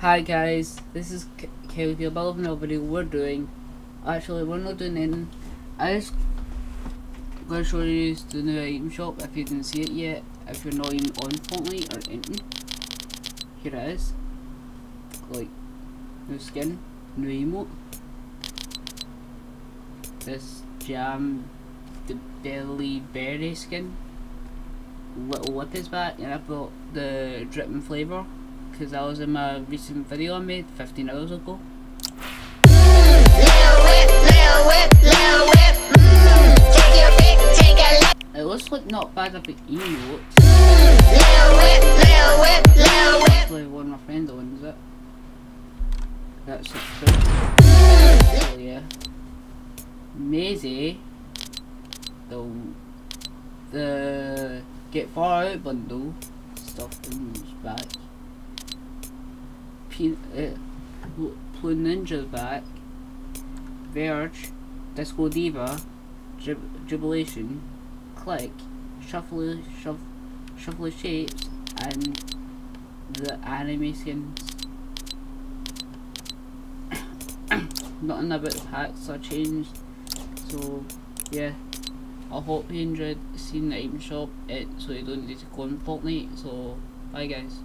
Hi guys, this is K Kelly the above no video we're doing. Actually, we're not doing anything. I just gonna show you the new item shop if you didn't see it yet. If you're not even on Fortnite or anything, here it is. Like new skin, new emote. This jam, the belly berry skin. Little lip is back, and I've got the dripping flavour because that was in my recent video I made 15 hours ago. It looks like not bad of an emote. Actually, one of my friends owns it. That's it. So yeah. Maisie, the uh, the get far out bundle stuff comes back. P eh, Blue back. Verge, Disco Diva, Jub Jubilation, Click, Shuffle, Shuff, Shuffle Shapes, and the anime skins. Nothing about the packs are changed, so yeah. I hope you enjoyed seeing the item shop, it, so you don't need to go on Fortnite, so bye guys.